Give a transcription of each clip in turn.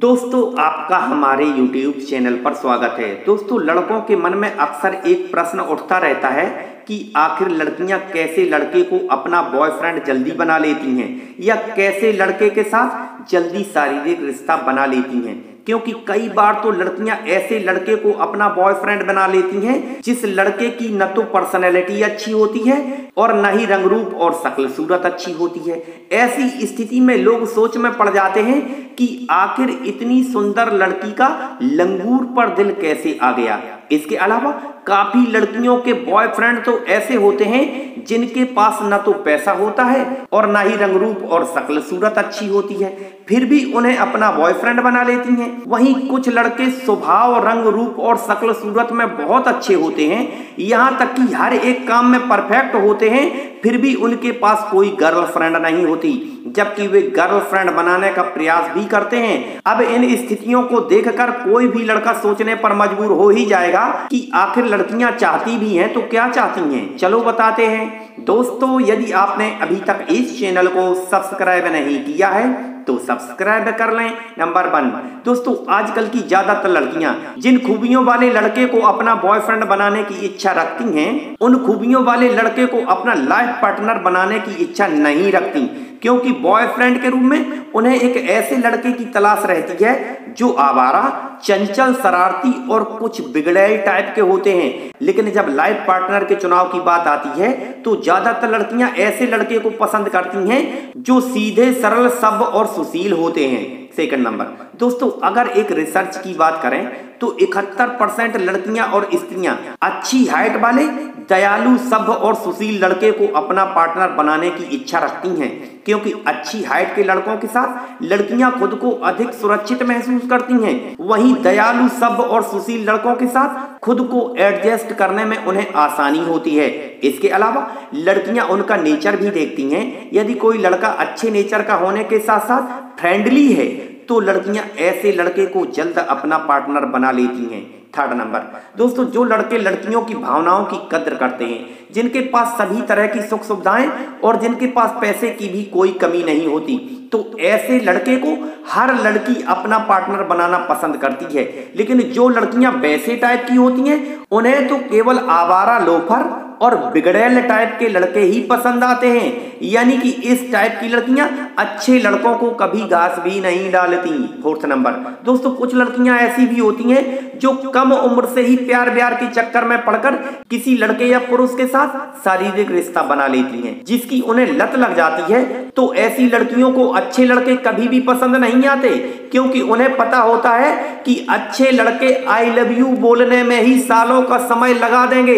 दोस्तों, आपका हमारे YouTube चैनल पर स्वागत है। दोस्तों, लड़कों के मन में अक्सर एक प्रश्न उठता रहता है कि आखिर लड़कियाँ कैसे लड़के को अपना बॉयफ्रेंड जल्दी बना लेती हैं? या कैसे लड़के के साथ जल्दी शारीरिक रिश्ता बना लेती हैं? क्योंकि कई बार तो लड़कियाँ ऐसे लड़के को अपना बॉयफ्रेंड बना लेती हैं, जिस लड़के की न तो पर्सनैलिटी अच्छी होती है और न ही रंग रूप और शक्ल सूरत अच्छी होती है। ऐसी स्थिति में लोग सोच में पड़ जाते हैं कि आखिर इतनी सुंदर लड़की का लंगूर पर दिल कैसे आ गया? इसके अलावा काफ़ी लड़कियों के बॉयफ्रेंड तो ऐसे होते हैं जिनके पास ना तो पैसा होता है और ना ही रंग रूप और शक्ल सूरत अच्छी होती है। फिर भी उन्हें अपना बॉयफ्रेंड बना लेती हैं। वहीं कुछ लड़के स्वभाव रंग रूप और शक्ल सूरत में बहुत अच्छे होते हैं। यहाँ तक कि हर एक काम में परफेक्ट होते हैं। फिर भी उनके पास कोई गर्लफ्रेंड नहीं होती, जबकि वे गर्लफ्रेंड बनाने का प्रयास भी करते हैं। अब इन स्थितियों को देखकर कोई भी लड़का सोचने पर मजबूर हो ही जाएगा कि आखिर लड़कियाँ चाहती भी हैं तो क्या चाहती हैं? चलो बताते हैं। दोस्तों, यदि आपने अभी तक इस चैनल को सब्सक्राइब नहीं किया है तो सब्सक्राइब कर लें नंबर वन दोस्तों, आजकल की ज़्यादातर लड़कियाँ, जिन खूबियों वाले लड़के को अपना बॉयफ्रेंड बनाने की इच्छा रखती हैं, उन खूबियों वाले लड़के को अपना लाइफ पार्टनर बनाने की इच्छा नहीं रखती। क्योंकि बॉयफ्रेंड के रूप में उन्हें एक ऐसे लड़के की तलाश रहती है जो आवारा, चंचल, शरारती और कुछ बिगड़े टाइप के होते हैं। लेकिन जब लाइफ पार्टनर के चुनाव की बात आती है तो ज़्यादातर लड़कियाँ ऐसे लड़के को पसंद करती हैं जो सीधे, सरल, सब और सुशील होते हैं। सेकंड नंबर दोस्तों, अगर एक रिसर्च की बात करें तो इकहत्तर परसेंट लड़कियाँ और स्त्रियाँ अच्छी हाइट वाले, दयालु सभ्य और सुशील लड़के को अपना पार्टनर बनाने की इच्छा रखती हैं। क्योंकि अच्छी हाइट के लड़कों के साथ लड़कियाँ खुद को अधिक सुरक्षित महसूस करती हैं। वहीं दयालु सभ्य और सुशील लड़कों के साथ खुद को एडजस्ट करने में उन्हें आसानी होती है। इसके अलावा, लड़कियाँ उनका नेचर भी देखती हैं। यदि कोई लड़का अच्छे नेचर का होने के साथ साथ फ्रेंडली है तो लड़कियाँ ऐसे लड़के को जल्द अपना पार्टनर बना लेती हैं। थर्ड नंबर दोस्तों, जो लड़के लड़कियों की भावनाओं की कद्र करते हैं, जिनके पास सभी तरह की सुख सुविधाएँ और जिनके पास पैसे की भी कोई कमी नहीं होती तो ऐसे लड़के को हर लड़की अपना पार्टनर बनाना पसंद करती है। लेकिन जो लड़कियाँ वैसे टाइप की होती हैं, उन्हें तो केवल आवारा लोफर और बिगड़ेल टाइप के लड़के ही पसंद आते हैं। यानी कि इस टाइप की लड़कियाँ अच्छे लड़कों को कभी घास भी नहीं डालती। Fourth number. दोस्तों, कुछ लड़कियाँ ऐसी भी होती हैं जो कम उम्र से ही प्यार ब्यार के चक्कर में पड़कर किसी लड़के या पुरुष के साथ शारीरिक रिश्ता बना लेती हैं, जिसकी उन्हें लत लग जाती है। तो ऐसी लड़कियों को अच्छे लड़के कभी भी पसंद नहीं आते। क्योंकि उन्हें पता होता है कि अच्छे लड़के आई लव यू बोलने में ही सालों का समय लगा देंगे।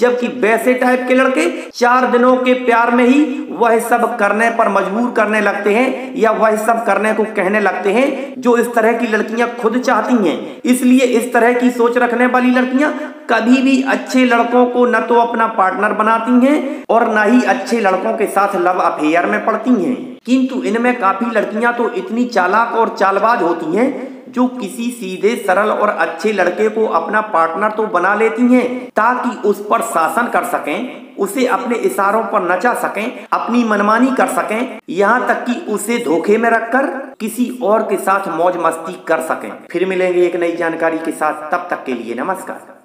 जबकि वैसे टाइप के लड़के चार दिनों के प्यार में ही वह सब करने पर मजबूर करने लगते हैं या वह सब करने को कहने लगते हैं, जो इस तरह की लड़कियाँ खुद चाहती हैं। इसलिए इस तरह की सोच रखने वाली लड़कियाँ कभी भी अच्छे लड़कों को न तो अपना पार्टनर बनाती हैं और न ही अच्छे लड़कों के साथ लव अफेयर में पड़ती हैं। किंतु इनमें काफ़ी लड़कियाँ तो इतनी चालाक और चालबाज होती हैं जो किसी सीधे, सरल और अच्छे लड़के को अपना पार्टनर तो बना लेती हैं, ताकि उस पर शासन कर सकें, उसे अपने इशारों पर नचा सकें, अपनी मनमानी कर सकें, यहाँ तक कि उसे धोखे में रखकर किसी और के साथ मौज मस्ती कर सकें। फिर मिलेंगे एक नई जानकारी के साथ, तब तक के लिए नमस्कार।